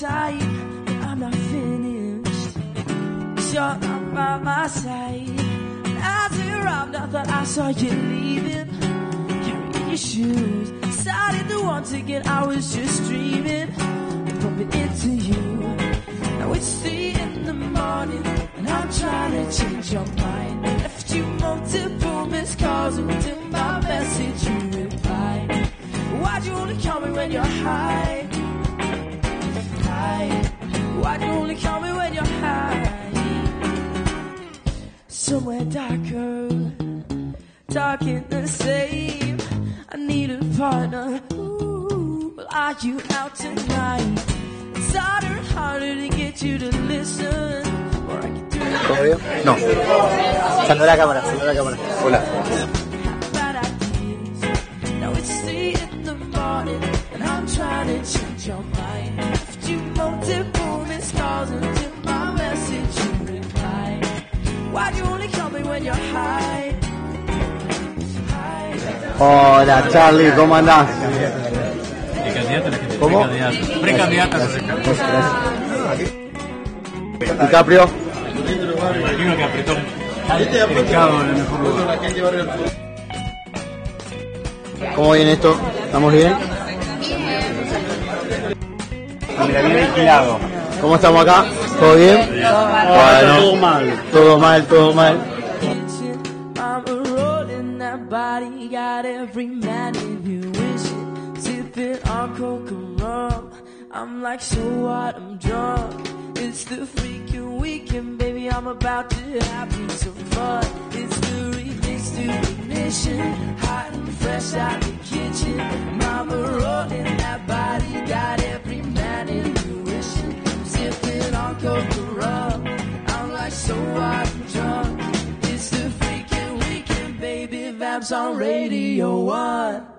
tight, but I'm not finished. Cause you're not by my side. I turned I thought I saw you leaving. Carrying your shoes. Started to once again, I was just dreaming. Bumping into you. Now it's three in the morning, and I'm trying to change your mind. Left you multiple missed calls until my message you replied. Why'd you only call me when you're high? High. Why do you only call me when you're high? Somewhere darker, dark in the same. I need a partner. Ooh, well, are you out tonight? It's harder and harder to get you to listen. Or I can do it. ¿Todo bien? No, Saluda a la cámara, saluda a la cámara. hola. Now it's three in the morning, and I'm trying to change your mind. Hola Charlie, ¿cómo andás? ¿Cómo? Precandidata. DiCaprio. ¿Cómo viene esto? ¿Estamos bien? ¿Cómo estamos acá? ¿Todo bien? Bueno, todo mal. Todo mal, todo mal. kitchen. Mama rolling that body, got every man if you wish it. Sipping on coke and rum. I'm like, so what? I'm drunk. It's the freaking weekend, baby. I'm about to have me some fun. On Radio 1.